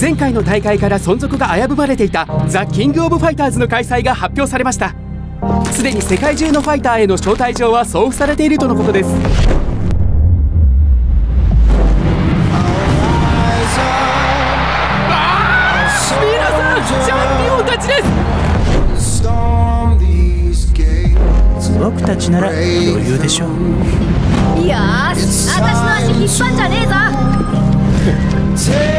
前回の大会から存続が危ぶまれていたザ・キング・オブ・ファイターズの開催が発表されました。すでに世界中のファイターへの招待状は送付されているとのことです。皆さんチャンピオンたちです。僕たちなら余裕でしょう。よーし私の足引っ張んじゃねえぞ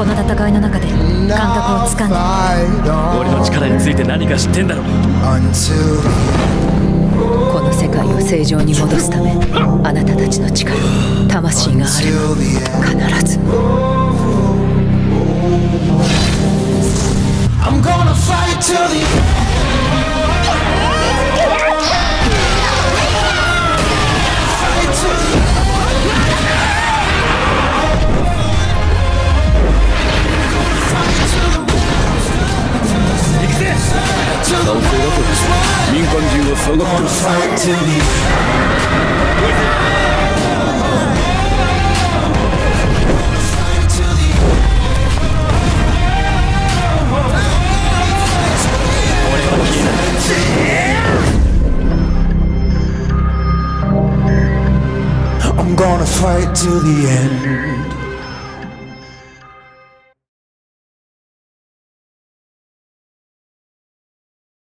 この戦いの中で感覚をつかんだ俺の力について何か知ってんだろこの世界を正常に戻すためあなたたちの力魂があれば必ず。I'm gonna fight till the 民間人を下がってる Fight till the I'm gonna fight till the end.